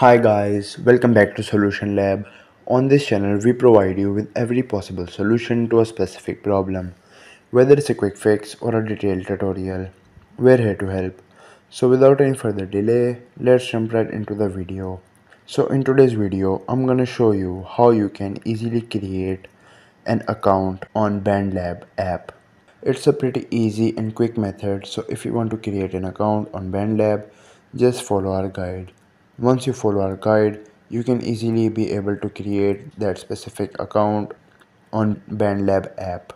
Hi guys, welcome back to Solution Lab. On this channel, we provide you with every possible solution to a specific problem. Whether it's a quick fix or a detailed tutorial, we're here to help. So without any further delay, let's jump right into the video. So in today's video, I'm gonna show you how you can easily create an account on BandLab app. It's a pretty easy and quick method so if you want to create an account on BandLab just follow our guide. Once you follow our guide you can easily be able to create that specific account on BandLab app.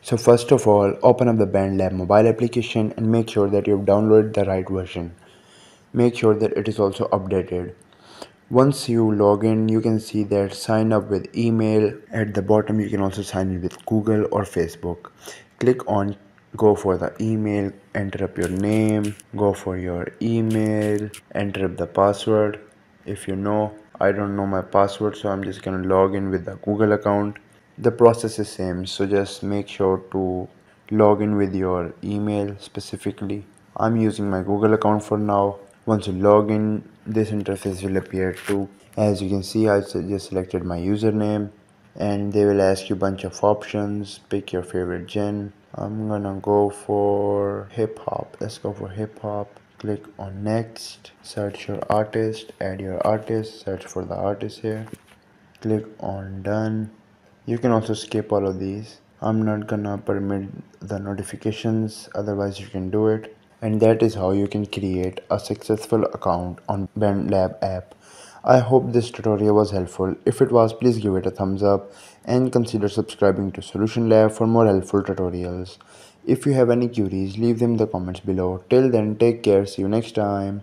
So first of all open up the BandLab mobile application and make sure that you've downloaded the right version. Make sure that it is also updated. Once you log in you can see that sign up with email at the bottom you can also sign in with Google or Facebook click on go for the email enter up your name go for your email enter up the password. If you know I don't know my password so I'm just gonna log in with the Google account. The process is same so just make sure to log in with your email specifically. I'm using my Google account for now. Once you log in this interface will appear too. As you can see I just selected my username and they will ask you a bunch of options. Pick your favorite gen i'm gonna go for hip-hop let's go for hip-hop click on next. Search your artist. Add your artist. Search for the artist here. Click on done. You can also skip all of these. I'm not gonna permit the notifications. Otherwise you can do it. And that is how you can create a successful account on BandLab app I hope this tutorial was helpful. If it was, please give it a thumbs up and consider subscribing to Solution Lab for more helpful tutorials. If you have any queries, leave them in the comments below. Till then, take care. See you next time.